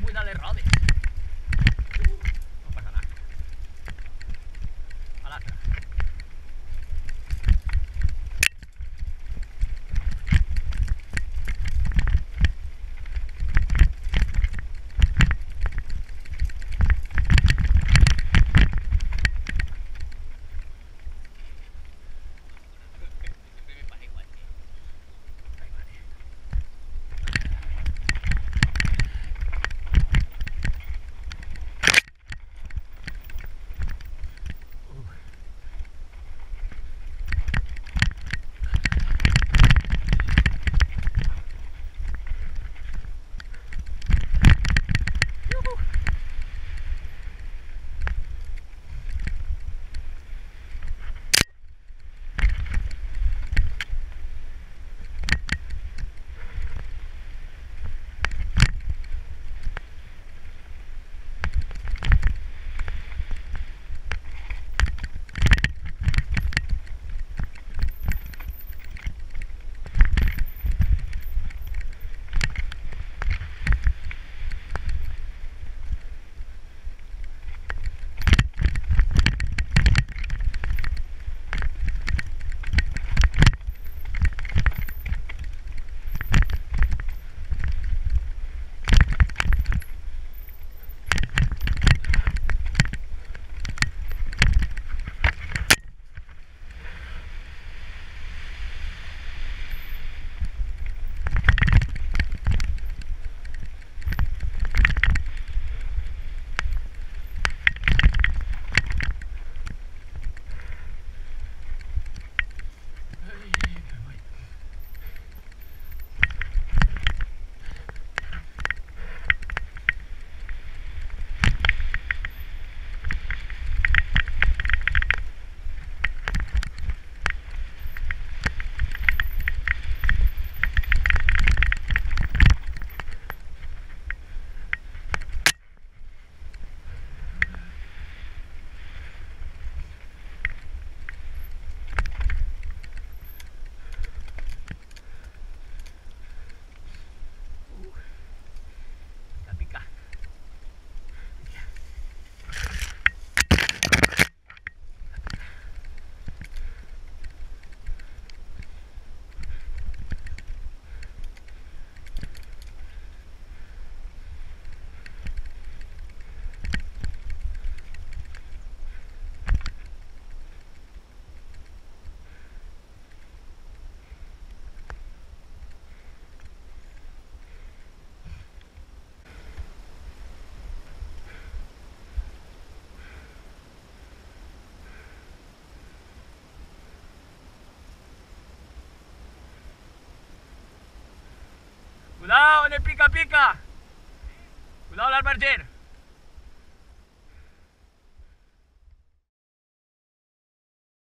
muy de rodes. Pica. Cuidado al Alberger.